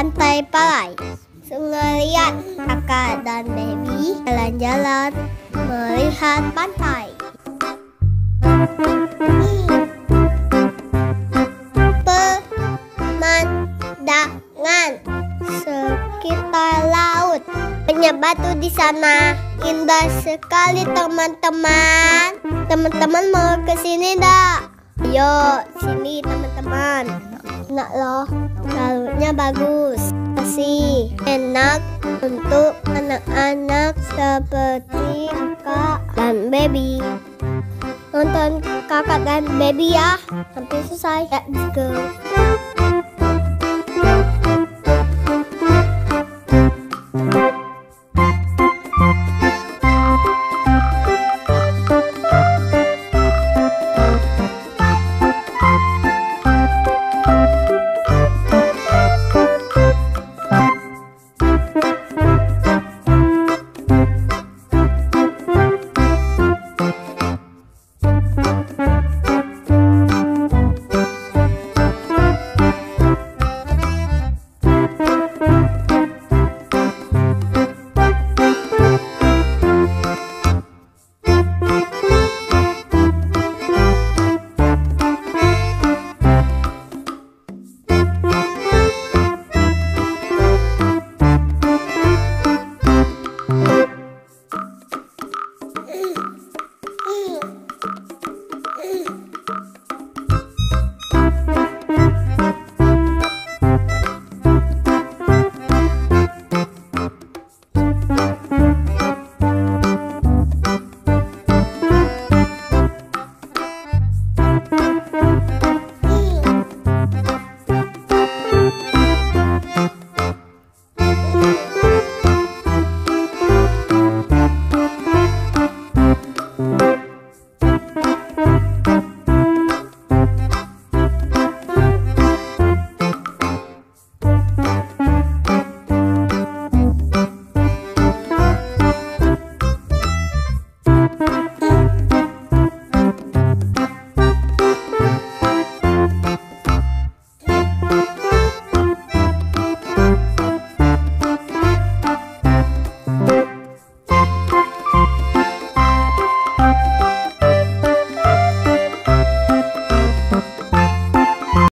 Pantai Palai. Melihat kakak dan baby jalan-jalan melihat pantai. Pemandangan sekitar laut. Banyak batu di sana. Indah sekali teman-teman. Teman-teman mau ke sini dah? Yuk, sini teman-teman. Enak loh. Lautnya bagus. Masih enak untuk anak-anak seperti kak dan baby. Nonton kakak dan baby ya. Sampai selesai. Let's go.